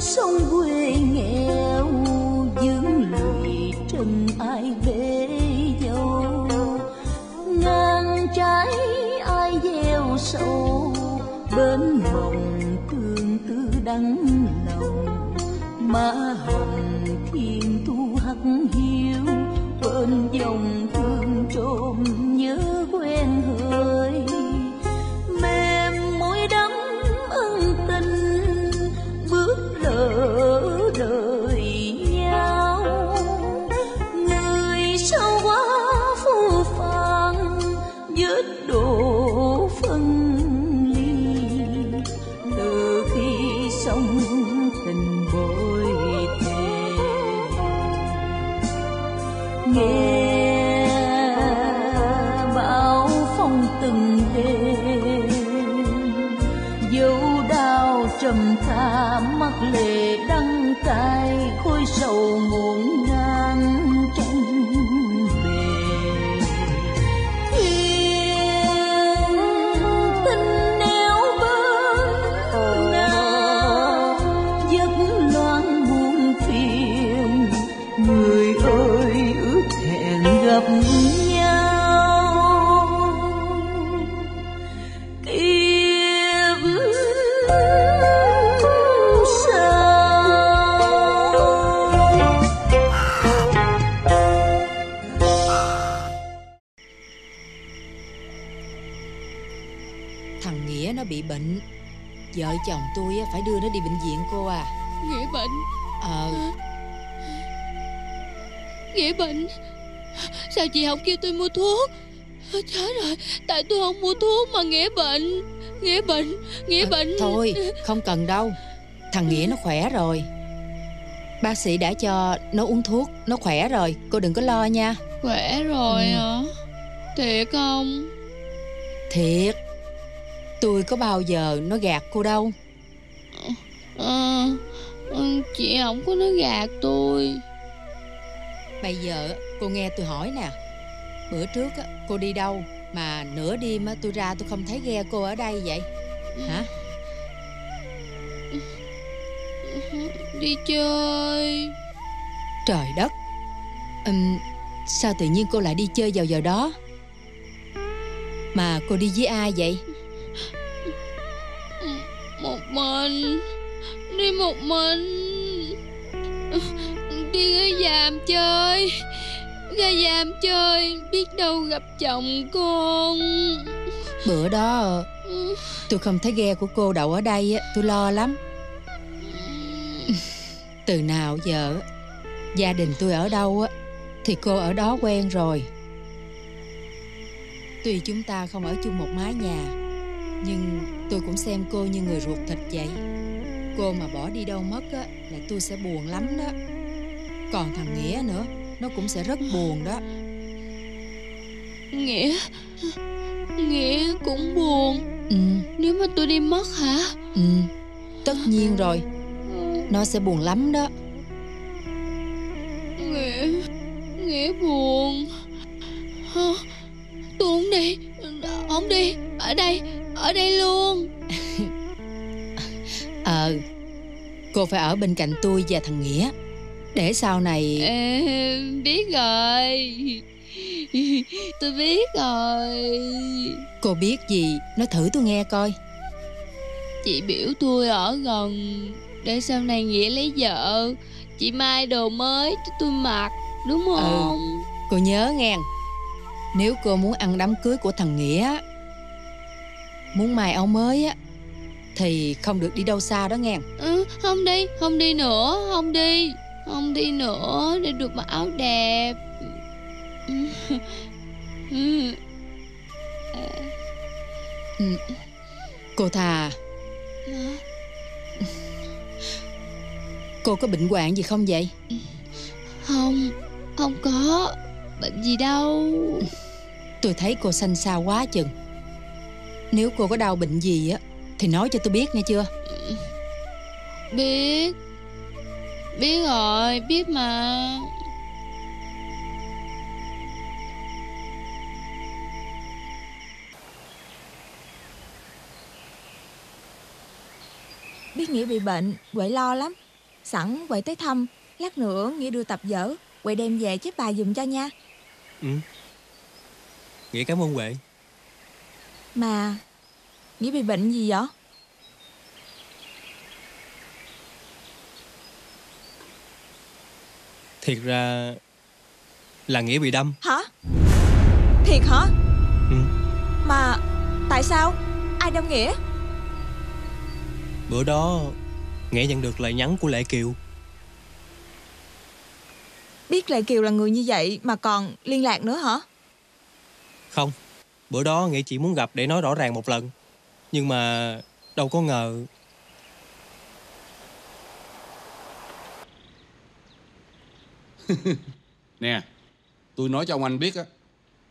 sông quê nghèo dương lụy trần ai bể dâu ngang trái ai gieo sâu bên mộng tương tư đắng lòng. Má hồng thiên thu hắc hiu, bên dòng Nghĩa bệnh Sao chị không kêu tôi mua thuốc? Chết rồi. Tại tôi không mua thuốc mà Nghĩa bệnh. Nghĩa bệnh Nghĩa ờ, bệnh. Thôi không cần đâu. Thằng Nghĩa nó khỏe rồi. Bác sĩ đã cho nó uống thuốc. Nó khỏe rồi. Cô đừng có lo nha. Khỏe rồi Ừ. hả? Thiệt không? Thiệt. Tôi có bao giờ nó gạt cô đâu. Ờ ừ, Chị không có nói gạt tôi Bây giờ cô nghe tôi hỏi nè. Bữa trước á, cô đi đâu Mà nửa đêm á, tôi ra tôi không thấy ghe cô ở đây vậy? Hả? Đi chơi. Trời đất. Ừm, Sao tự nhiên cô lại đi chơi vào giờ đó? Mà cô đi với ai vậy? Một mình. Đi một mình dàm chơi. Ra dàm chơi, Biết đâu gặp chồng con. Bữa đó, Tôi không thấy ghe của cô đậu ở đây Tôi lo lắm. Từ nào giờ, Gia đình tôi ở đâu á, Thì cô ở đó quen rồi. Tuy chúng ta không ở chung một mái nhà, Nhưng tôi cũng xem cô như người ruột thịt vậy. Cô mà bỏ đi đâu mất á, Là tôi sẽ buồn lắm đó. Còn thằng Nghĩa nữa Nó cũng sẽ rất buồn đó. Nghĩa Nghĩa cũng buồn. Ừ, Nếu mà tôi đi mất hả? Ừ Tất nhiên rồi. Nó sẽ buồn lắm đó. Nghĩa Nghĩa buồn. Hả? Tôi không đi. Không đi. Ở đây Ở đây luôn. Ờ Cô phải ở bên cạnh tôi và thằng Nghĩa Để sau này. Em biết rồi. Tôi biết rồi. Cô biết gì? Nói thử tôi nghe coi. Chị biểu tôi ở gần. Để sau này Nghĩa lấy vợ. Chị mai đồ mới cho tôi mặc Đúng không? Cô nhớ nghe. Nếu cô muốn ăn đám cưới của thằng Nghĩa Muốn mài áo mới á Thì không được đi đâu xa đó nghe. Ừ, Không đi Không đi nữa Không đi Không đi nữa Để được mặc áo đẹp. Cô thà? Cô có bệnh hoạn gì không vậy? Không Không có. Bệnh gì đâu. Tôi thấy cô xanh xao quá chừng. Nếu cô có đau bệnh gì á Thì nói cho tôi biết nghe chưa? Biết Biết rồi Biết mà. Biết Nghĩa bị bệnh, Huệ lo lắm. Sẵn quậy tới thăm Lát nữa Nghĩa đưa tập dở. Quậy đem về chép bài dùm cho nha. Ừ. Nghĩa cảm ơn Huệ. Mà Nghĩa bị bệnh gì vậy Thiệt ra Là Nghĩa bị đâm. Hả? Thiệt hả? Ừ. Mà Tại sao? Ai đâm Nghĩa? Bữa đó Nghĩa nhận được lời nhắn của Lệ Kiều. Biết Lệ Kiều là người như vậy Mà còn liên lạc nữa hả? Không. Bữa đó Nghĩa chỉ muốn gặp để nói rõ ràng một lần. Nhưng mà Đâu có ngờ Nè Tôi nói cho ông anh biết á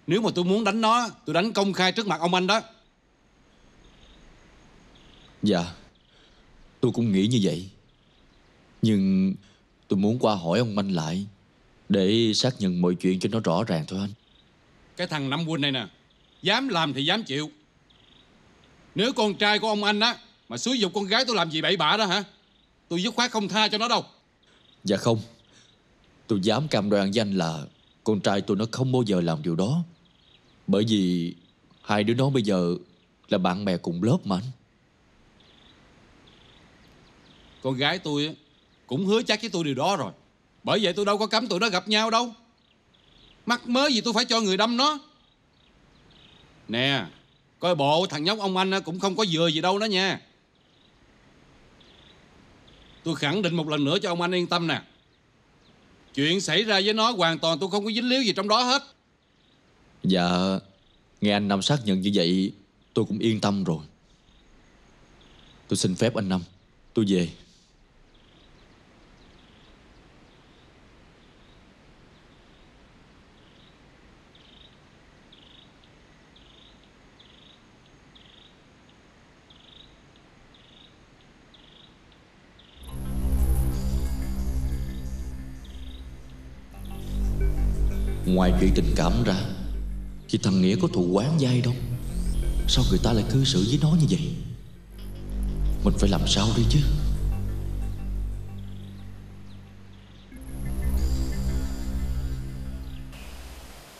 Nếu mà tôi muốn đánh nó Tôi đánh công khai trước mặt ông anh đó. Dạ Tôi cũng nghĩ như vậy. Nhưng tôi muốn qua hỏi ông anh lại Để xác nhận mọi chuyện cho nó rõ ràng thôi anh. Cái thằng Năm Huynh này nè Dám làm thì dám chịu. Nếu con trai của ông anh á Mà xúi dục con gái tôi làm gì bậy bạ đó hả? Tôi dứt khoát không tha cho nó đâu. Dạ không Tôi dám cam đoan với anh là Con trai tôi nó không bao giờ làm điều đó. Bởi vì Hai đứa nó bây giờ Là bạn bè cùng lớp mà anh. Con gái tôi cũng hứa chắc với tôi điều đó rồi. Bởi vậy tôi đâu có cấm tụi nó gặp nhau đâu. Mắc mớ gì tôi phải cho người đâm nó. Nè, Coi bộ thằng nhóc ông anh cũng không có vừa gì đâu đó nha. Tôi khẳng định một lần nữa cho ông anh yên tâm nè. Chuyện xảy ra với nó hoàn toàn tôi không có dính líu gì trong đó hết. Dạ Nghe anh Năm xác nhận như vậy, Tôi cũng yên tâm rồi. Tôi xin phép anh Năm, Tôi về. Ngoài chuyện tình cảm ra Thì thằng Nghĩa có thù quán dai đâu. Sao người ta lại cư xử với nó như vậy? Mình phải làm sao đây chứ?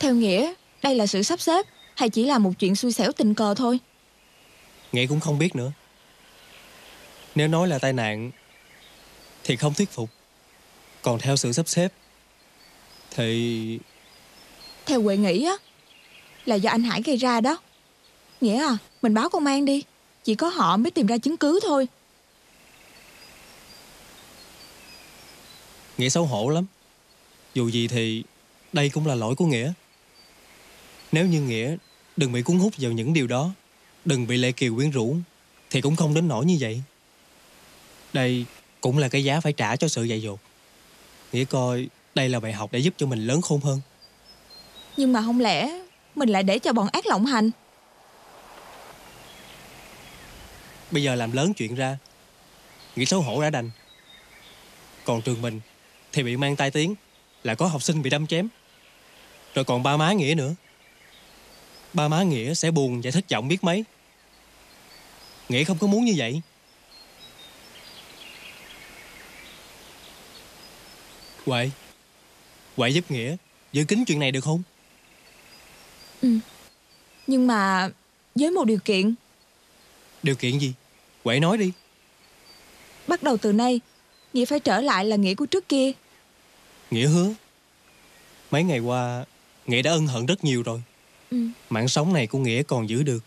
Theo Nghĩa Đây là sự sắp xếp Hay chỉ là một chuyện xui xẻo tình cờ thôi? Nghĩa cũng không biết nữa. Nếu nói là tai nạn Thì không thuyết phục. Còn theo sự sắp xếp Thì theo Huệ nghĩ á, Là do anh Hải gây ra đó. Nghĩa à Mình báo công an đi. Chỉ có họ mới tìm ra chứng cứ thôi. Nghĩa xấu hổ lắm. Dù gì thì Đây cũng là lỗi của Nghĩa. Nếu như Nghĩa Đừng bị cuốn hút vào những điều đó, Đừng bị Lệ Kiều quyến rũ, Thì cũng không đến nỗi như vậy. Đây cũng là cái giá phải trả cho sự dạy dột. Nghĩa coi Đây là bài học để giúp cho mình lớn khôn hơn. Nhưng mà không lẽ Mình lại để cho bọn ác lộng hành? Bây giờ làm lớn chuyện ra Nghĩa xấu hổ đã đành. Còn trường mình Thì bị mang tai tiếng, Là có học sinh bị đâm chém. Rồi còn ba má Nghĩa nữa. Ba má Nghĩa sẽ buồn và thất vọng biết mấy. Nghĩa không có muốn như vậy. Huệ Huệ giúp Nghĩa Giữ kín chuyện này được không? Nhưng mà Với một điều kiện. Điều kiện gì? Huệ nói đi. Bắt đầu từ nay Nghĩa phải trở lại là Nghĩa của trước kia. Nghĩa hứa. Mấy ngày qua Nghĩa đã ân hận rất nhiều rồi. Ừ. Mạng sống này của Nghĩa còn giữ được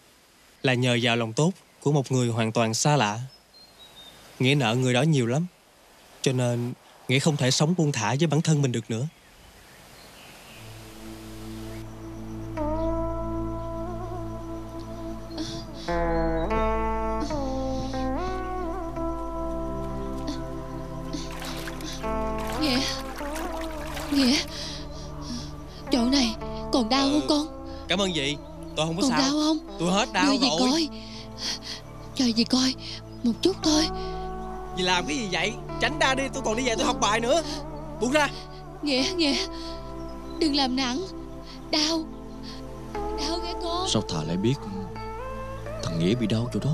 Là nhờ vào lòng tốt Của một người hoàn toàn xa lạ. Nghĩa nợ người đó nhiều lắm Cho nên Nghĩa không thể sống buông thả với bản thân mình được nữa Cảm ơn chị Tôi không có Còn sao. đau không? Tôi hết đau Đưa gì rồi. coi. Cho gì coi. Một chút thôi. Dì làm cái gì vậy? Tránh ra đi tôi còn đi về tôi học bài nữa. Buông ra. Nghĩa Nghĩa Đừng làm nặng. Đau. Đau nghe con. Sao thà lại biết? Thằng Nghĩa bị đau chỗ đó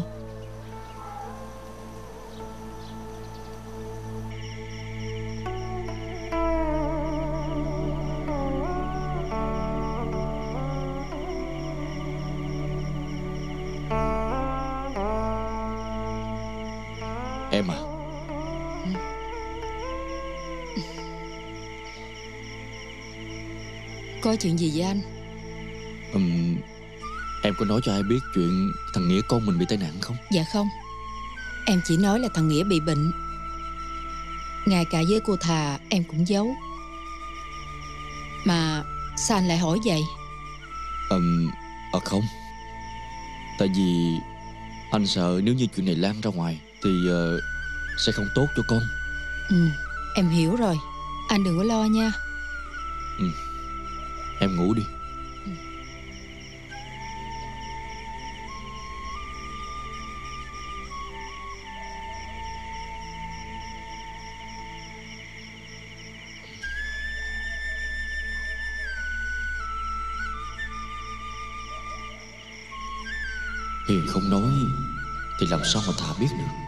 Có chuyện gì vậy anh? Ừm, Em có nói cho ai biết chuyện thằng Nghĩa con mình bị tai nạn không? Dạ không. Em chỉ nói là thằng Nghĩa bị bệnh. Ngay cả với cô thà em cũng giấu. Mà sao anh lại hỏi vậy? Ừm, à không. Tại vì anh sợ nếu như chuyện này lan ra ngoài Thì ờ, sẽ không tốt cho con. Ừ em hiểu rồi. Anh đừng có lo nha Em ngủ đi. Hiền không nói Thì làm sao mà Thà biết được?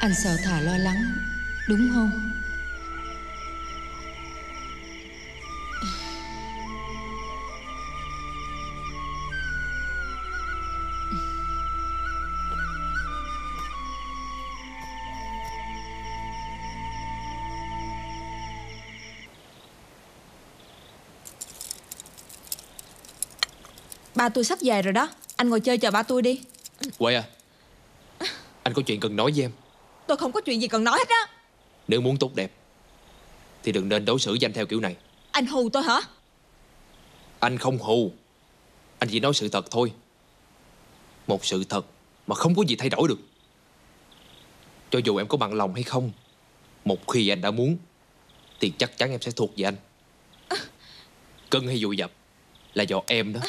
Anh sợ thà lo lắng. Đúng không? Ba tôi sắp về rồi đó. Anh ngồi chơi chờ ba tôi đi. Quay à Anh có chuyện cần nói với em. Tôi không có chuyện gì cần nói hết á Nếu muốn tốt đẹp Thì đừng nên đối xử với anh theo kiểu này. Anh hù tôi hả? Anh không hù. Anh chỉ nói sự thật thôi. Một sự thật Mà không có gì thay đổi được. Cho dù em có bằng lòng hay không Một khi anh đã muốn Thì chắc chắn em sẽ thuộc về anh. Cưng hay dụ dập Là do em đó.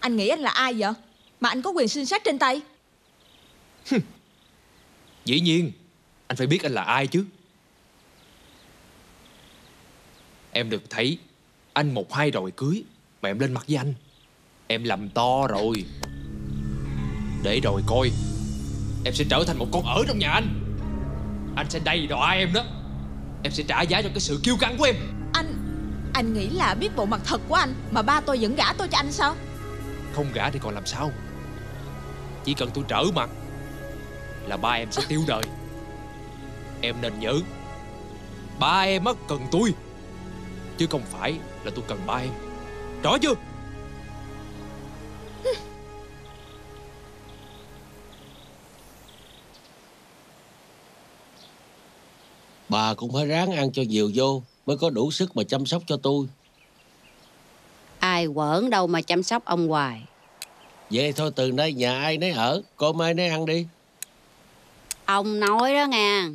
Anh nghĩ anh là ai vậy? Mà anh có quyền sinh sát trên tay Dĩ nhiên Anh phải biết anh là ai chứ. Em đừng thấy Anh một hai rồi cưới Mà em lên mặt với anh. Em làm to rồi. Để rồi coi Em sẽ trở thành một con ở trong nhà anh. Anh sẽ đầy đọa em đó. Em sẽ trả giá cho cái sự kiêu căng của em. Anh Anh nghĩ là biết bộ mặt thật của anh Mà ba tôi vẫn gả tôi cho anh sao? Không gả thì còn làm sao? Chỉ cần tôi trở mặt Là ba em sẽ tiêu đời. Em nên nhớ Ba em á cần tôi Chứ không phải là tôi cần ba em. Rõ chưa? Bà cũng phải ráng ăn cho nhiều vô Mới có đủ sức mà chăm sóc cho tôi. Ai quởn đâu mà chăm sóc ông hoài. Vậy thôi từ nay nhà ai nấy ở Cơm ai nấy ăn đi Ông nói đó nha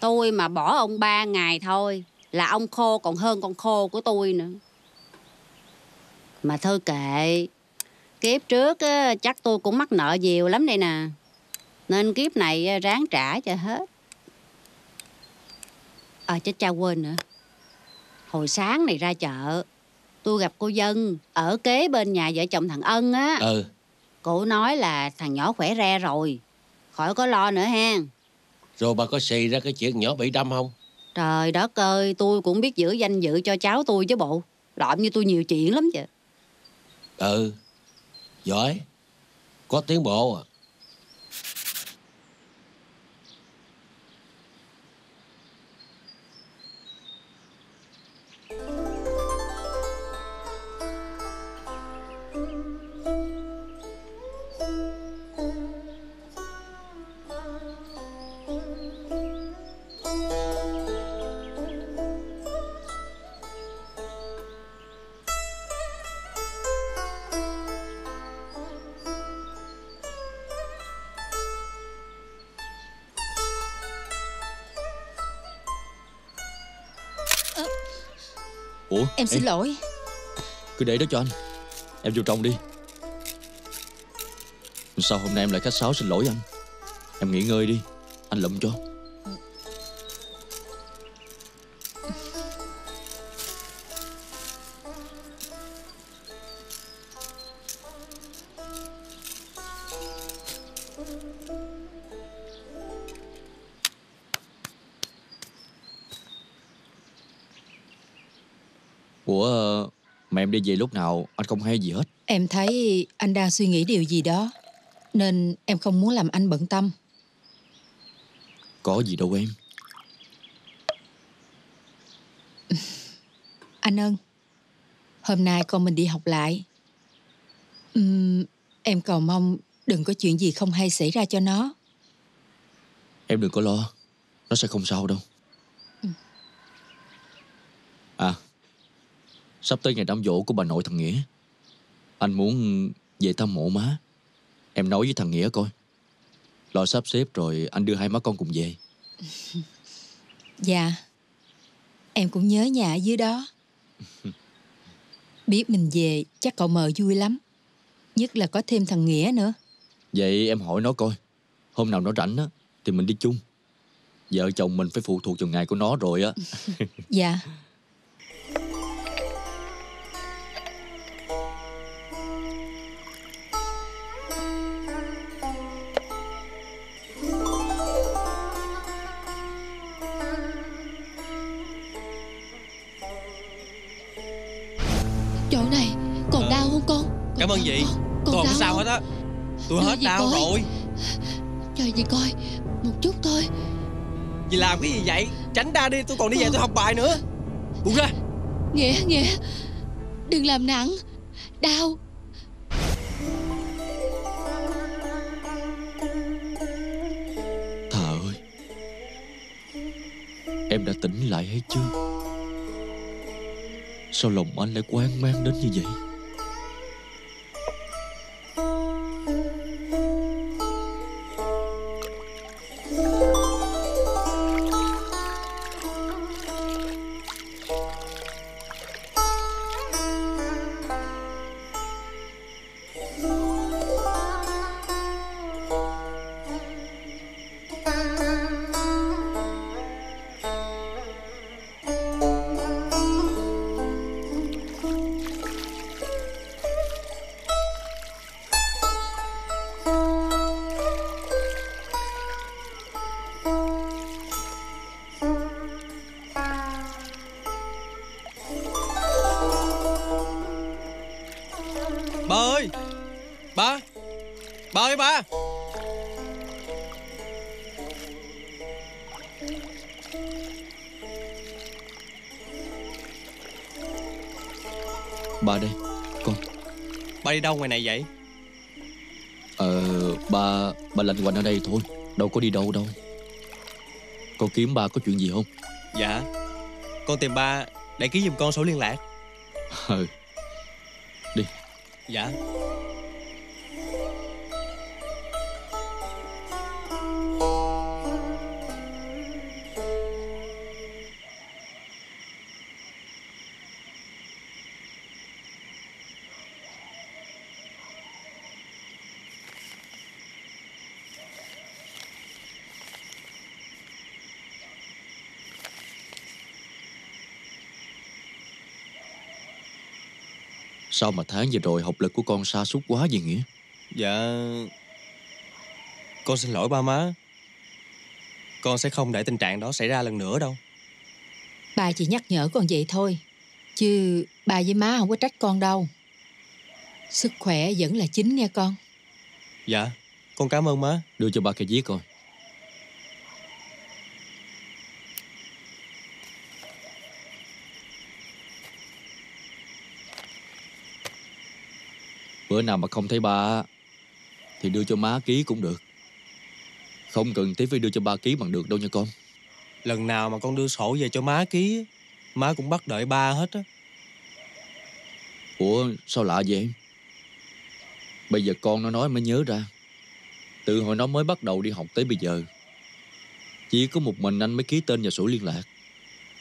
Tôi mà bỏ ông ba ngày thôi Là ông khô còn hơn con khô của tôi nữa. Mà thôi kệ Kiếp trước á, chắc tôi cũng mắc nợ nhiều lắm đây nè. Nên kiếp này ráng trả cho hết. Ờ chết cha quên nữa. Hồi sáng này ra chợ Tôi gặp cô Dân Ở kế bên nhà vợ chồng thằng Ân á. Ừ. Cô nói là thằng nhỏ khỏe re rồi Khỏi có lo nữa ha. Rồi bà có xì ra cái chuyện nhỏ bị đâm không? Trời đất ơi Tôi cũng biết giữ danh dự cho cháu tôi chứ bộ. Lộm như tôi nhiều chuyện lắm chứ. Ừ. Giỏi. Có tiến bộ à Em xin ê, lỗi. Cứ để đó cho anh. Em vô trong đi. Sao hôm nay em lại khách sáo xin lỗi anh? Em nghỉ ngơi đi. Anh lụm cho về lúc nào anh không hay gì hết. Em thấy anh đang suy nghĩ điều gì đó Nên em không muốn làm anh bận tâm. Có gì đâu em. Anh ơn Hôm nay con mình đi học lại. Ừm, Em cầu mong đừng có chuyện gì không hay xảy ra cho nó. Em đừng có lo Nó sẽ không sao đâu. À Sắp tới ngày đám dỗ của bà nội thằng Nghĩa. Anh muốn về thăm mộ má. Em nói với thằng Nghĩa coi. Lo sắp xếp rồi anh đưa hai má con cùng về. Dạ. Em cũng nhớ nhà ở dưới đó. Biết mình về chắc cậu mờ vui lắm. Nhất là có thêm thằng Nghĩa nữa. Vậy em hỏi nó coi. Hôm nào nó rảnh á Thì mình đi chung. Vợ chồng mình phải phụ thuộc vào ngày của nó rồi á. Dạ Cảm ơn chị? Tôi Còn không sao hết á. Tôi Đưa hết đau coi. rồi. Cho gì coi Một chút thôi. Chị làm cái gì vậy? Tránh ra đi tôi còn đi về tôi học bài nữa. Buông ra. Nghĩa Nghĩa Đừng làm nặng Đau. Thà ơi Em đã tỉnh lại hay chưa? Sao lòng anh lại quan mang đến như vậy ngoài này vậy? Ờ Ba Ba lanh quanh ở đây thôi. Đâu có đi đâu đâu. Con kiếm ba có chuyện gì không? Dạ. Con tìm ba Để ký giùm con số liên lạc. Ờ. Đi. Dạ Sao mà tháng vừa rồi học lực của con sa sút quá vậy Nghĩa? Dạ Con xin lỗi ba má. Con sẽ không để tình trạng đó xảy ra lần nữa đâu. Ba chỉ nhắc nhở con vậy thôi Chứ ba với má không có trách con đâu. Sức khỏe vẫn là chính nghe con. Dạ Con cảm ơn má. Đưa cho ba cây viết coi Bữa nào mà không thấy ba Thì đưa cho má ký cũng được. Không cần thiết phải đưa cho ba ký bằng được đâu nha con. Lần nào mà con đưa sổ về cho má ký á, Má cũng bắt đợi ba hết á. Ủa sao lạ vậy? Em Bây giờ con nó nói mới nhớ ra. Từ hồi nó mới bắt đầu đi học tới bây giờ Chỉ có một mình anh mới ký tên vào sổ liên lạc.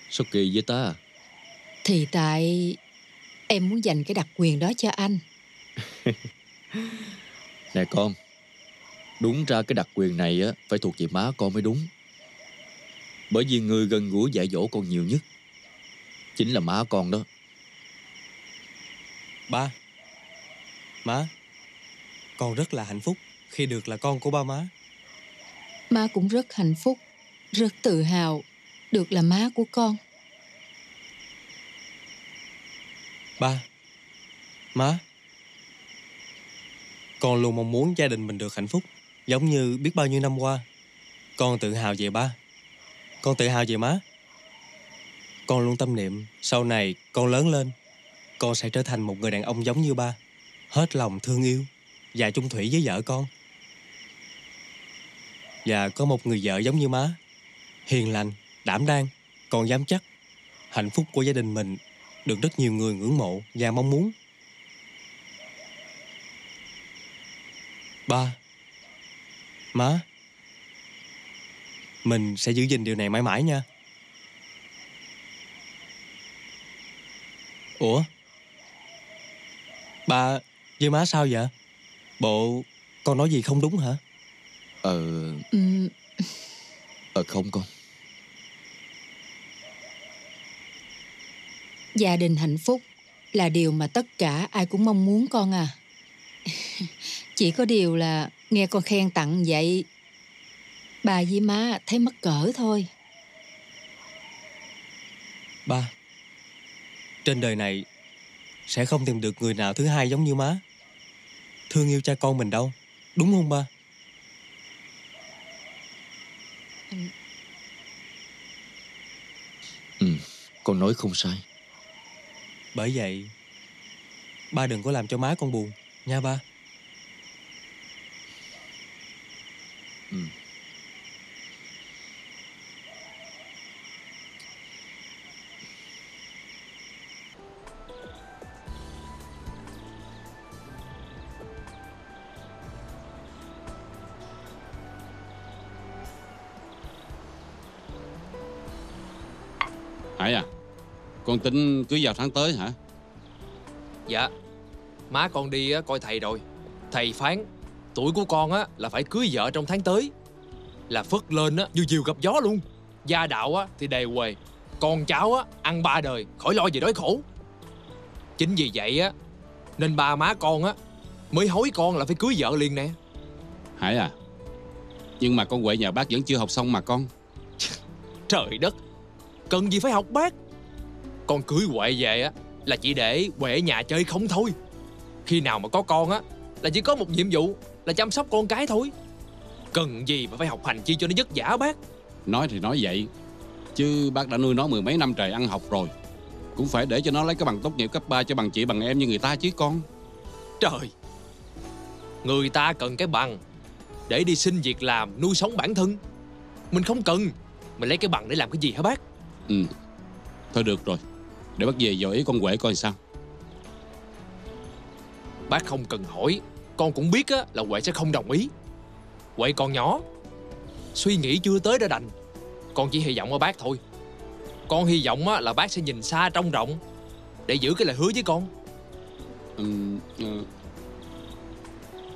Sao kỳ với ta? À? Thì tại em muốn dành cái đặc quyền đó cho anh Nè con Đúng ra cái đặc quyền này á Phải thuộc về má con mới đúng. Bởi vì người gần gũi dạy dỗ con nhiều nhất Chính là má con đó. Ba Má Con rất là hạnh phúc Khi được là con của ba má. Má cũng rất hạnh phúc Rất tự hào Được là má của con. Ba Má con luôn mong muốn gia đình mình được hạnh phúc Giống như biết bao nhiêu năm qua. Con tự hào về ba. Con tự hào về má. Con luôn tâm niệm Sau này con lớn lên Con sẽ trở thành một người đàn ông giống như ba. Hết lòng thương yêu Và chung thủy với vợ con. Và có một người vợ giống như má. Hiền lành, đảm đang Còn dám chắc. Hạnh phúc của gia đình mình Được rất nhiều người ngưỡng mộ và mong muốn. Ba. Má. Mình sẽ giữ gìn điều này mãi mãi nha. Ủa? Ba với má sao vậy? Bộ con nói gì không đúng hả? Ờ. Ừm, Ờ không con. Gia đình hạnh phúc là điều mà tất cả ai cũng mong muốn con à. Chỉ có điều là nghe con khen tặng vậy bà với má thấy mắc cỡ thôi. Ba Trên đời này Sẽ không tìm được người nào thứ hai giống như má. Thương yêu cha con mình đâu Đúng không ba? Ừ Con nói không sai. Bởi vậy Ba đừng có làm cho má con buồn Nha ba Ừ. Hải à Con tính cưới vào tháng tới hả? Dạ Má con đi á, coi thầy rồi. Thầy phán Tuổi của con á là phải cưới vợ trong tháng tới. Là phất lên á như diều gặp gió luôn. Gia đạo á thì đề huề Con cháu á ăn ba đời Khỏi lo gì đói khổ. Chính vì vậy á Nên ba má con á Mới hối con là phải cưới vợ liền nè. Hải à Nhưng mà con Huệ nhà bác vẫn chưa học xong mà con. Trời đất Cần gì phải học bác? Con cưới Huệ về á Là chỉ để Huệ ở nhà chơi không thôi Khi nào mà có con á Là chỉ có một nhiệm vụ Là chăm sóc con cái thôi. Cần gì mà phải học hành chi cho nó vất vả bác? Nói thì nói vậy Chứ bác đã nuôi nó mười mấy năm trời ăn học rồi. Cũng phải để cho nó lấy cái bằng tốt nghiệp cấp 3 Cho bằng chị bằng em như người ta chứ con. Trời! Người ta cần cái bằng Để đi xin việc làm nuôi sống bản thân. Mình không cần. Mình lấy cái bằng để làm cái gì hả bác? Ừ. Thôi được rồi. Để bác về dò ý con Huệ coi sao Bác không cần hỏi. Con cũng biết á, là Huệ sẽ không đồng ý. Huệ còn nhỏ. Suy nghĩ chưa tới đã đành. Con chỉ hy vọng ở bác thôi. Con hy vọng á, là bác sẽ nhìn xa trông rộng Để giữ cái lời hứa với con. Ừ, ừ,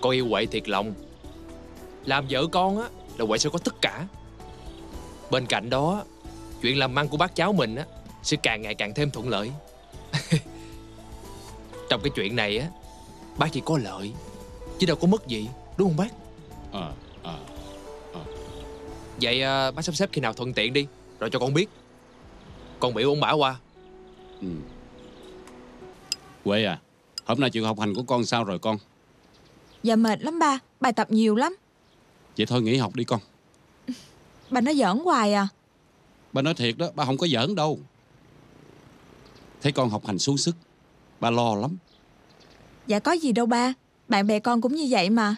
Con yêu Huệ thiệt lòng. Làm vợ con á Là Huệ sẽ có tất cả. Bên cạnh đó Chuyện làm ăn của bác cháu mình á Sẽ càng ngày càng thêm thuận lợi. Trong cái chuyện này á Bác chỉ có lợi. Chứ đâu có mất gì Đúng không bác? Ờ ờ Vậy à, bác sắp xếp khi nào thuận tiện đi Rồi cho con biết. Con biểu ông bảo qua. Ừ. Huệ à Hôm nay chuyện học hành của con sao rồi con? Dạ mệt lắm ba Bài tập nhiều lắm. Vậy thôi nghỉ học đi con. Ba nói giỡn hoài à. Ba nói thiệt đó Ba không có giỡn đâu. Thấy con học hành xuống sức Ba lo lắm Dạ có gì đâu ba. Bạn bè con cũng như vậy mà.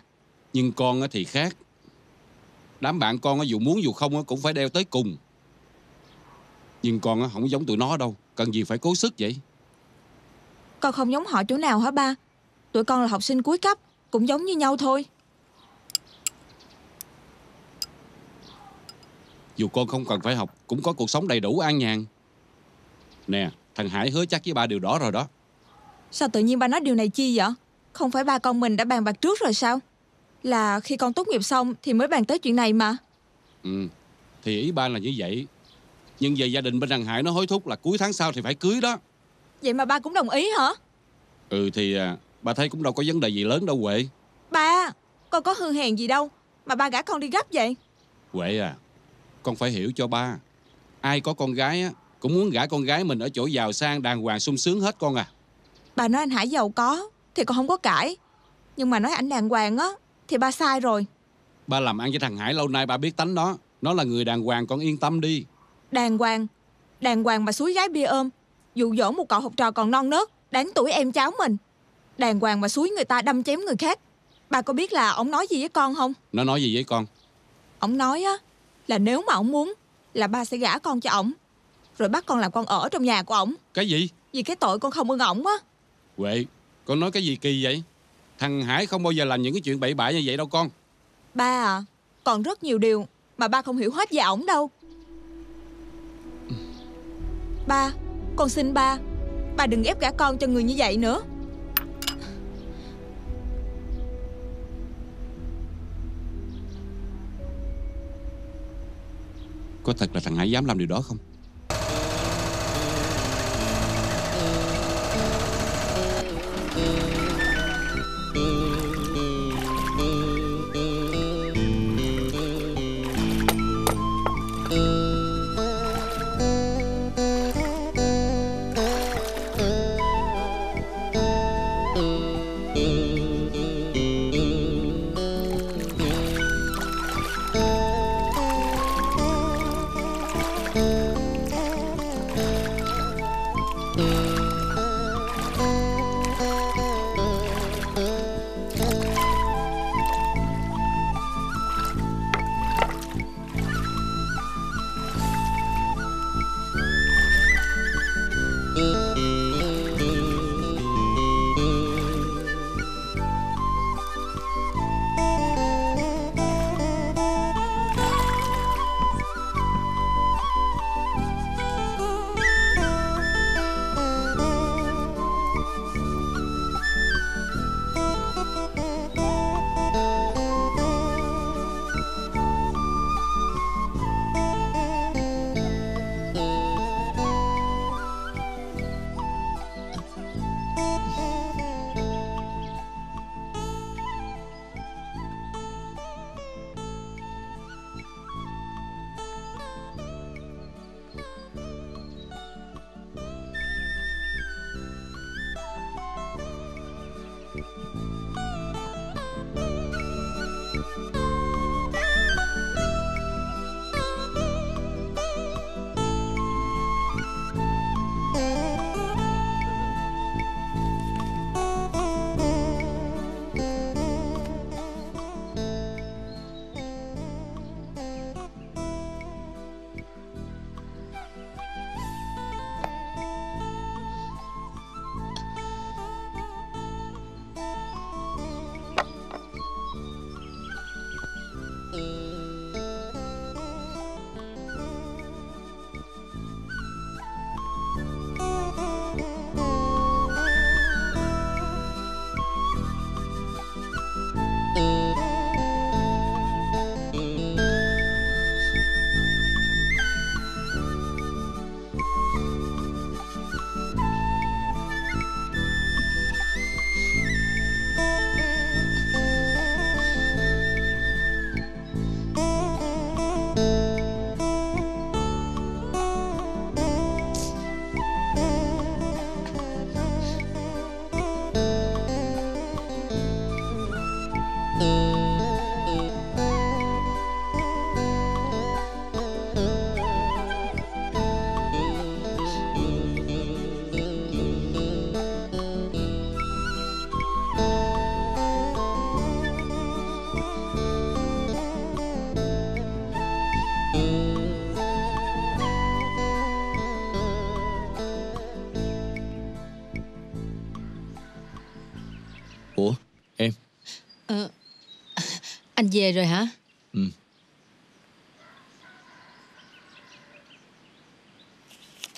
Nhưng con á thì khác. Đám bạn con á dù muốn dù không á cũng phải đeo tới cùng. Nhưng con á không giống tụi nó đâu. Cần gì phải cố sức vậy? Con không giống họ chỗ nào hả ba? Tụi con là học sinh cuối cấp Cũng giống như nhau thôi. Dù con không cần phải học Cũng có cuộc sống đầy đủ an nhàn. Nè thằng Hải hứa chắc với ba điều đó rồi đó Sao tự nhiên ba nói điều này chi vậy? Không phải ba con mình đã bàn bạc trước rồi sao? Là khi con tốt nghiệp xong Thì mới bàn tới chuyện này mà. Ừ Thì ý ba là như vậy. Nhưng về gia đình bên thằng Hải nó hối thúc là cuối tháng sau thì phải cưới đó. Vậy mà ba cũng đồng ý hả? Ừ thì à, ba thấy cũng đâu có vấn đề gì lớn đâu Huệ. Ba Con có hư hèn gì đâu Mà ba gả con đi gấp vậy? Huệ à Con phải hiểu cho ba. Ai có con gái á Cũng muốn gả con gái mình ở chỗ giàu sang đàng hoàng sung sướng hết con à Bà nói anh Hải giàu có Thì con không có cãi. Nhưng mà nói ảnh đàng hoàng á Thì ba sai rồi. Ba làm ăn với thằng Hải lâu nay ba biết tánh nó. Nó là người đàng hoàng con yên tâm đi. Đàng hoàng Đàng hoàng mà suối gái bia ôm. Dụ dỗ một cậu học trò còn non nớt Đáng tuổi em cháu mình. Đàng hoàng mà suối người ta đâm chém người khác. Bà có biết là ông nói gì với con không? Nó nói gì với con? Ông nói á Là nếu mà ông muốn Là ba sẽ gả con cho ổng Rồi bắt con làm con ở trong nhà của ổng Cái gì? Vì cái tội con không ưng ổng á Huệ Con nói cái gì kỳ vậy? Thằng Hải không bao giờ làm những cái chuyện bậy bạ như vậy đâu con. Ba à Còn rất nhiều điều Mà ba không hiểu hết về ổng đâu. Ba Con xin ba Ba đừng ép gả con cho người như vậy nữa. Có thật là thằng Hải dám làm điều đó không em Ờ, anh về rồi hả? Ừ.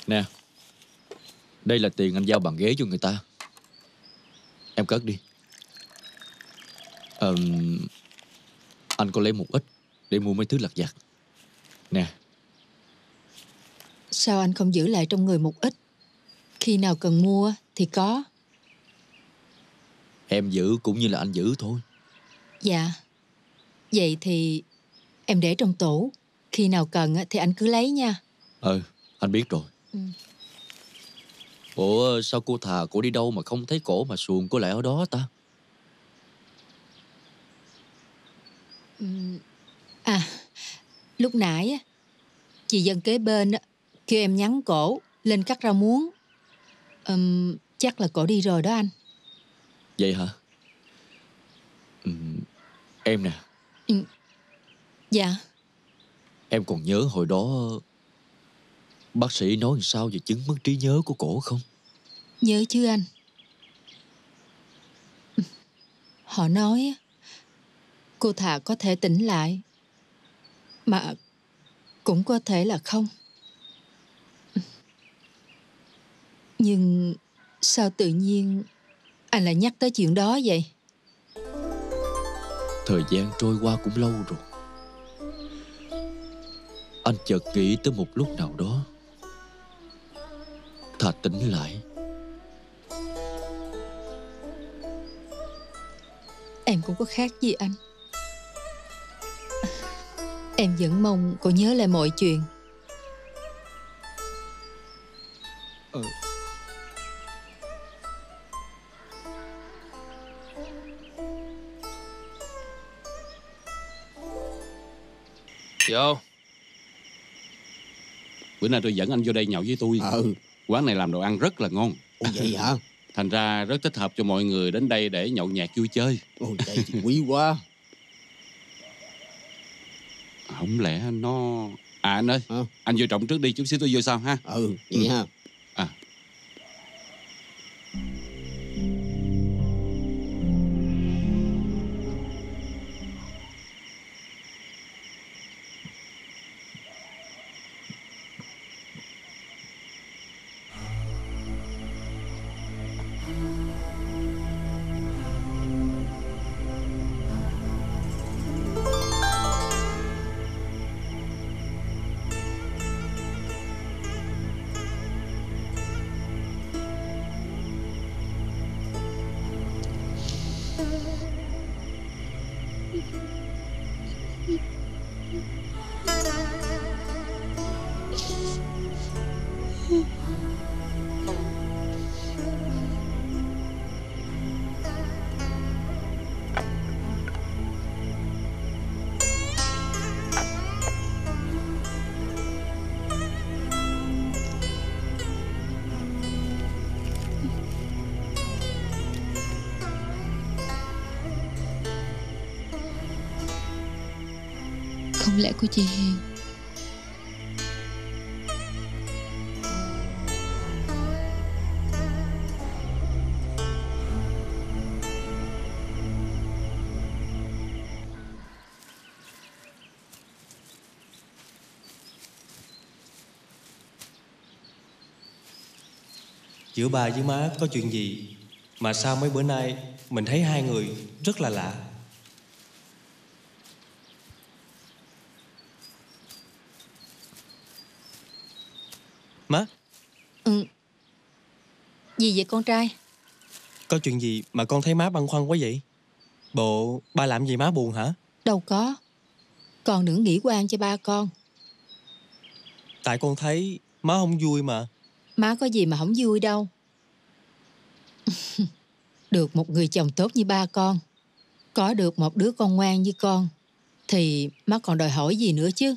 Nè Đây là tiền anh giao bàn ghế cho người ta Em cất đi Ờm, Anh có lấy một ít Để mua mấy thứ lặt vặt Nè Sao anh không giữ lại trong người một ít? Khi nào cần mua thì có. Em giữ cũng như là anh giữ thôi Dạ. Vậy thì em để trong tủ. Khi nào cần á thì anh cứ lấy nha. Ừ anh biết rồi Ừ. Ủa sao cô thà cổ đi đâu mà không thấy cổ mà xuồng cô lại ở đó ta Ừm, À, lúc nãy chị dân kế bên kêu em nhắn cổ lên cắt rau muống. Ừm, chắc là cổ đi rồi đó anh. Vậy hả Ừm, Em nè Dạ, Em còn nhớ hồi đó Bác sĩ nói làm sao về chứng mất trí nhớ của cổ không nhớ chứ anh. Họ nói cô thà có thể tỉnh lại. Mà cũng có thể là không. Nhưng sao tự nhiên anh lại nhắc tới chuyện đó vậy? Thời gian trôi qua cũng lâu rồi. Anh chợt nghĩ tới một lúc nào đó. Thà tỉnh lại. Em cũng có khác gì anh. Em vẫn mong cô nhớ lại mọi chuyện Vô Bữa nay tôi dẫn anh vô đây nhậu với tôi Ừ, Quán này làm đồ ăn rất là ngon ồ vậy hả? Thành ra rất thích hợp cho mọi người đến đây để nhậu nhẹt vui chơi Ồ vậy thì quý quá. Không lẽ nó... À anh ơi Hả? Anh vô trọng trước đi chút xíu tôi vô sau ha Ừ, vậy ha. Lễ lẽ của chị Hiền. Giữa bà với má có chuyện gì Mà sao mấy bữa nay Mình thấy hai người rất là lạ? Ừ. Gì vậy con trai? Có chuyện gì mà con thấy má băn khoăn quá vậy? Bộ ba làm gì má buồn hả? Đâu có. Con đừng nghĩ quan cho ba con. Tại con thấy má không vui mà. Má có gì mà không vui đâu. Được một người chồng tốt như ba con Có được một đứa con ngoan như con Thì má còn đòi hỏi gì nữa chứ?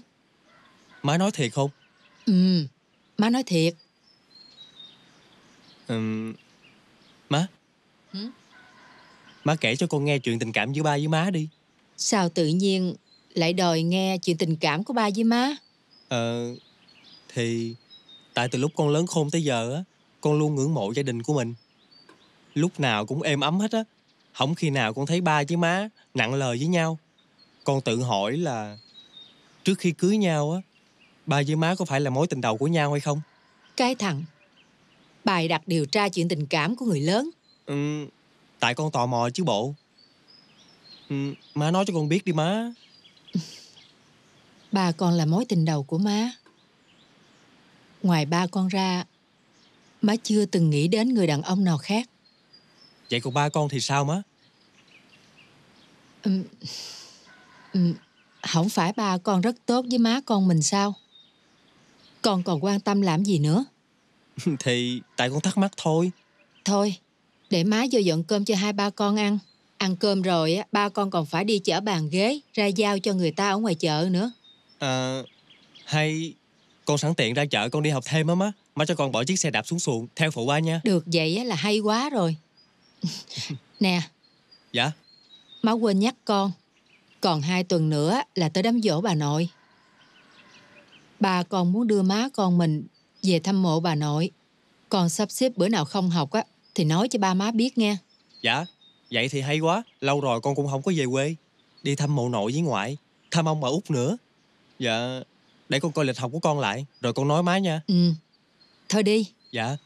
Má nói thiệt không? Ừ Má nói thiệt Ừm, Má. Hử? Má kể cho con nghe chuyện tình cảm giữa ba với má đi. Sao tự nhiên lại đòi nghe chuyện tình cảm của ba với má? Ờ Thì Tại từ lúc con lớn khôn tới giờ á Con luôn ngưỡng mộ gia đình của mình. Lúc nào cũng êm ấm hết á Không khi nào con thấy ba với má Nặng lời với nhau. Con tự hỏi là Trước khi cưới nhau á Ba với má có phải là mối tình đầu của nhau hay không? Cái thằng Bài đặt điều tra chuyện tình cảm của người lớn. Ừm, Tại con tò mò chứ bộ. Ừm, Má nói cho con biết đi má. Ba con là mối tình đầu của má. Ngoài ba con ra Má chưa từng nghĩ đến người đàn ông nào khác. Vậy còn ba con thì sao má? Ừm, Không phải ba con rất tốt với má con mình sao? Con còn quan tâm làm gì nữa Thì tại con thắc mắc thôi Thôi, để má vô dọn cơm cho hai ba con ăn. Ăn cơm rồi á, ba con còn phải đi chở bàn ghế ra giao cho người ta ở ngoài chợ nữa. à, Hay con sẵn tiện ra chợ con đi học thêm á má Má cho con bỏ chiếc xe đạp xuống xuồng Theo phụ ba nha Được vậy á là hay quá rồi. nè, Dạ má quên nhắc con. Còn hai tuần nữa là tới đám dỗ bà nội. Ba con muốn đưa má con mình về thăm mộ bà nội. Con sắp xếp bữa nào không học á thì nói cho ba má biết nghe. Dạ Vậy thì hay quá Lâu rồi con cũng không có về quê Đi thăm mộ nội với ngoại Thăm ông bà út nữa Dạ Để con coi lịch học của con lại Rồi con nói má nha Ừ. Thôi đi. Dạ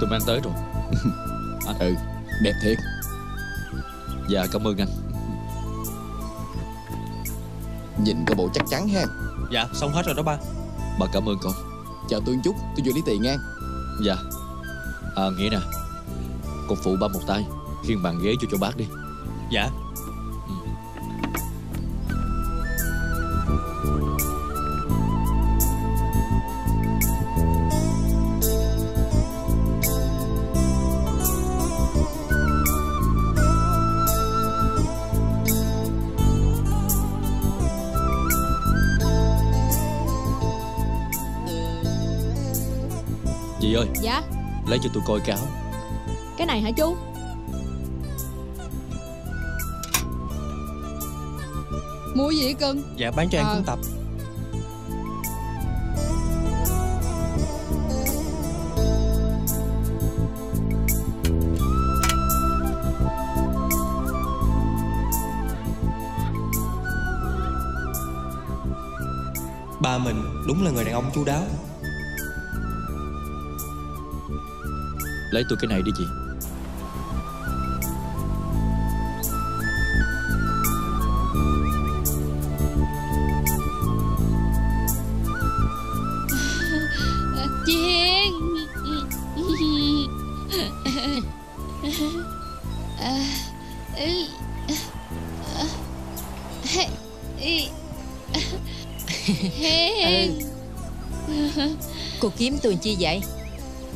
Tôi mang tới rồi Ừ Đẹp thiệt Dạ cảm ơn anh Nhìn có bộ chắc chắn ha. Dạ xong hết rồi đó ba. Bà cảm ơn con. Chờ tôi chút Tôi vừa lấy tiền nha. Dạ. À nghĩa nè. Con phụ ba một tay Khiêng bàn ghế cho cho bác đi. Dạ ơi. Dạ. Lấy cho tôi coi cái áo Cái này hả chú? Mua gì vậy cưng? Dạ bán cho em Ờ. cuốn tập. Ba mình đúng là người đàn ông chu đáo Lấy tôi cái này đi chị. Chị Hiền ý- Hiền Cô kiếm tôi chi vậy?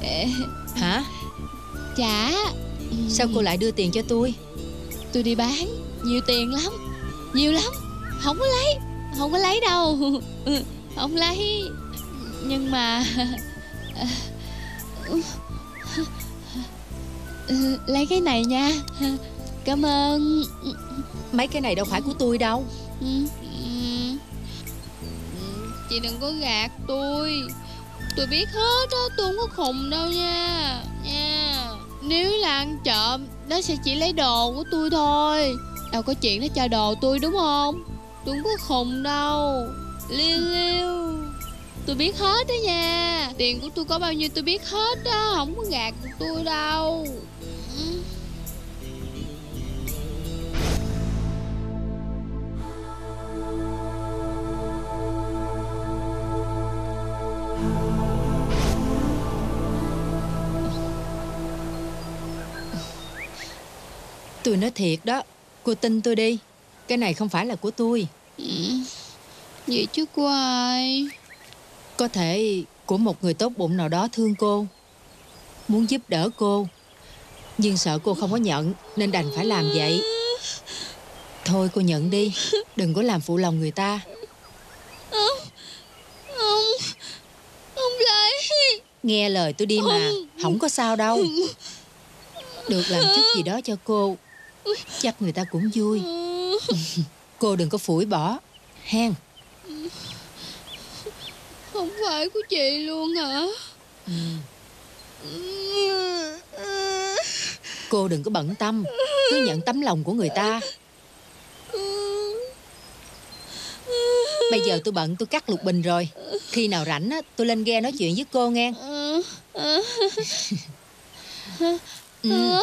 Hả? Chả Sao cô lại đưa tiền cho tôi? Tôi đi bán. Nhiều tiền lắm. Nhiều lắm. Không có lấy. Không có lấy đâu. Không lấy. Nhưng mà Lấy cái này nha. Cảm ơn. Mấy cái này đâu phải của tôi đâu. Chị đừng có gạt tôi Tôi biết hết á, Tôi không có khùng đâu nha. Nha. Nếu là ăn trộm, Nó sẽ chỉ lấy đồ của tôi thôi. Đâu có chuyện nó cho đồ tôi, đúng không? Tôi không có khùng đâu. Liêu liêu Tôi biết hết đó nha. Tiền của tôi có bao nhiêu tôi biết hết đó Không có gạt được tôi đâu. Tôi nói thiệt đó. Cô tin tôi đi. Cái này không phải là của tôi. Ừ. Vậy chứ của ai Có thể của một người tốt bụng nào đó thương cô Muốn giúp đỡ cô. Nhưng sợ cô không có nhận Nên đành phải làm vậy. Thôi cô nhận đi. Đừng có làm phụ lòng người ta. Không Không Không lấy Nghe lời tôi đi mà. Không có sao đâu. Được làm chút gì đó cho cô Chắc người ta cũng vui. Cô đừng có phủi bỏ. Hen Không phải của chị luôn hả? Cô đừng có bận tâm. Cứ nhận tấm lòng của người ta. Bây giờ tôi bận tôi cắt lục bình rồi. Khi nào rảnh á, tôi lên ghe nói chuyện với cô nghe. Ừ.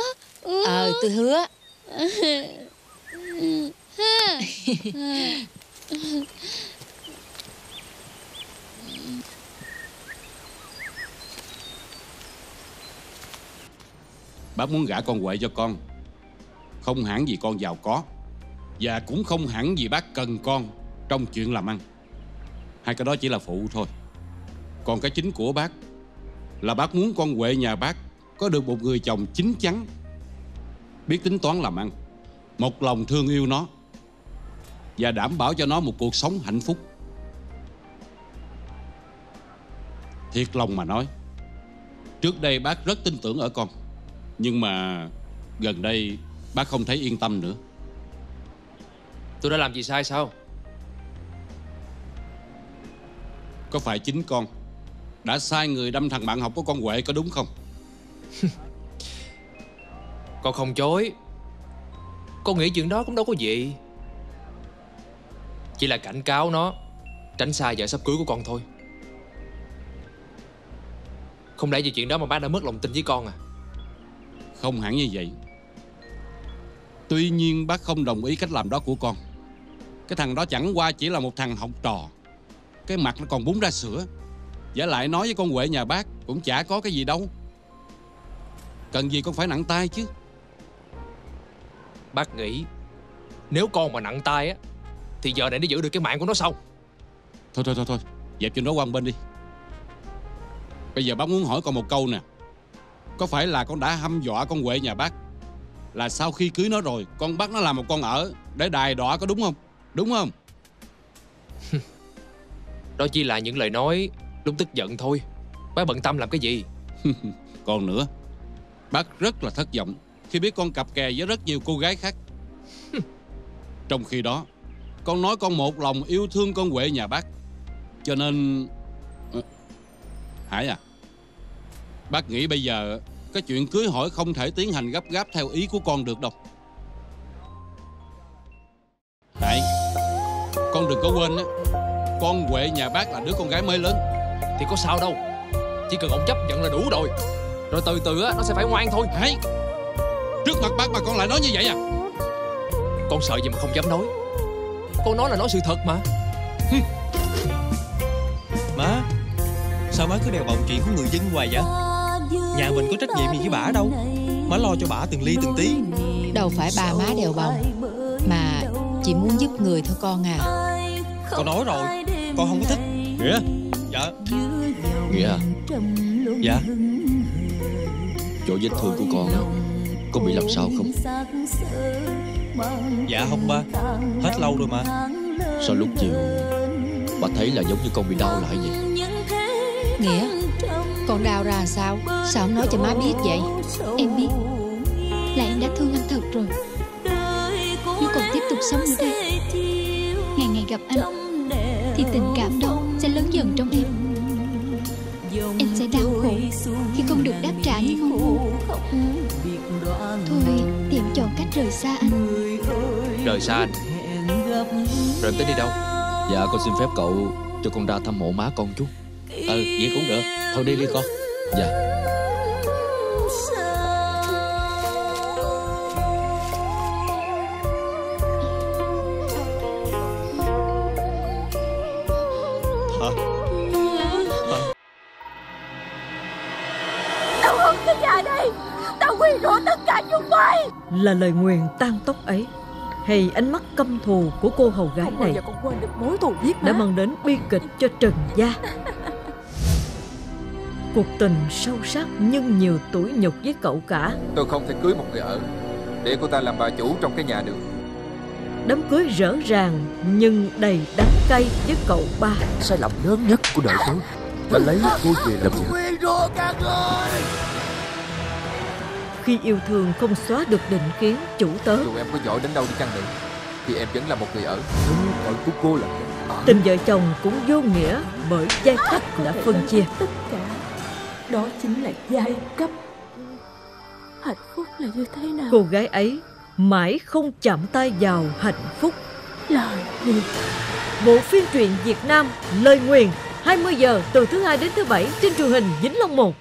Ờ tôi hứa Bác muốn gả con Huệ cho con. Không hẳn gì con giàu có, Và cũng không hẳn vì bác cần con Trong chuyện làm ăn. Hai cái đó chỉ là phụ thôi. Còn cái chính của bác Là bác muốn con Huệ nhà bác Có được một người chồng chính chắn Biết tính toán làm ăn. Một lòng thương yêu nó Và đảm bảo cho nó một cuộc sống hạnh phúc. Thiệt lòng mà nói Trước đây bác rất tin tưởng ở con Nhưng mà Gần đây bác không thấy yên tâm nữa. Tôi đã làm gì sai sao? Có phải chính con Đã sai người đâm thằng bạn học của con Huệ có đúng không Con không chối. Con nghĩ chuyện đó cũng đâu có gì. Chỉ là cảnh cáo nó, Tránh xa vợ sắp cưới của con thôi. Không lẽ vì chuyện đó mà bác đã mất lòng tin với con à? Không hẳn như vậy. Tuy nhiên bác không đồng ý cách làm đó của con. Cái thằng đó chẳng qua chỉ là một thằng học trò. Cái mặt nó còn bún ra sữa. Giả lại nói với con Huệ nhà bác Cũng chả có cái gì đâu. Cần gì con phải nặng tay chứ? Bác nghĩ Nếu con mà nặng tay á Thì giờ này nó giữ được cái mạng của nó sao Thôi thôi thôi thôi Dẹp chuyện đó qua bên đi. Bây giờ bác muốn hỏi con một câu nè. Có phải là con đã hăm dọa con Huệ nhà bác? Là sau khi cưới nó rồi Con bắt nó làm một con ở Để đài đọa có đúng không? Đúng không? Đó chỉ là những lời nói Lúc tức giận thôi. Bác bận tâm làm cái gì? Còn nữa Bác rất là thất vọng Khi biết con cặp kè với rất nhiều cô gái khác. Trong khi đó Con nói con một lòng yêu thương con Huệ nhà bác. Cho nên Ờ, Hải à Bác nghĩ bây giờ Cái chuyện cưới hỏi không thể tiến hành gấp gáp Theo ý của con được đâu. Hải Con đừng có quên á Con Huệ nhà bác là đứa con gái mới lớn. Thì có sao đâu Chỉ cần ông chấp nhận là đủ rồi. Rồi từ từ á nó sẽ phải ngoan thôi. Hải Trước mặt bác mà con lại nói như vậy à? Con sợ gì mà không dám nói. Con nói là nói sự thật mà. Má Sao má cứ đèo bồng chuyện của người dân hoài vậy? Nhà mình có trách nhiệm gì với bả đâu? Má lo cho bả từng ly từng tí. Đâu phải ba má đèo bồng Mà chỉ muốn giúp người thôi con à. Con nói rồi Con không có thích. Nghĩa. Dạ. Nghĩa. À Dạ. Chỗ vết thương của con á Có bị làm sao không? Dạ không ba. Hết lâu rồi mà. Sao lúc chiều Bà thấy là giống như con bị đau lại vậy Nghĩa Con đau ra sao? Sao không nói cho má biết vậy? Em biết. Là em đã thương anh thật rồi. Nếu còn tiếp tục sống như thế Ngày ngày gặp anh Thì tình cảm đó sẽ lớn dần trong em Em sẽ đau khổ Khi không được đáp trả những mong muốn. Thôi thì em chọn cách rời xa anh. Rời xa anh. Rồi em tính đi đâu? Dạ con xin phép cậu Cho con ra thăm mộ má con chút. Ừ vậy cũng được. Thôi đi đi con. Dạ Là lời nguyền tan tóc ấy. Hay ánh mắt căm thù của cô hầu gái này giờ con quên được mối thù giết Đã mang đến bi kịch cho Trần Gia. Cuộc tình sâu sắc nhưng nhiều tuổi nhục với cậu cả. Tôi không thể cưới một người ở Để cô ta làm bà chủ trong cái nhà được. Đám cưới rỡ ràng nhưng đầy đắng cay với cậu ba. Sai lầm lớn nhất của đời tôi Là lấy cô về làm vợ Khi yêu thương không xóa được định kiến chủ tớ. Dù em có giỏi đến đâu đi chăng nữa Thì em vẫn là một người ở. Thân phận của cô là Tình vợ chồng cũng vô nghĩa bởi giai cấp đã phân chia. Tất cả. Đó chính là giai cấp. Hạnh phúc là như thế nào? Cô gái ấy mãi không chạm tay vào hạnh phúc. Lời nguyền Bộ phim truyện Việt Nam Lời Nguyền 20 giờ từ thứ hai đến thứ bảy trên truyền hình Vĩnh Long 1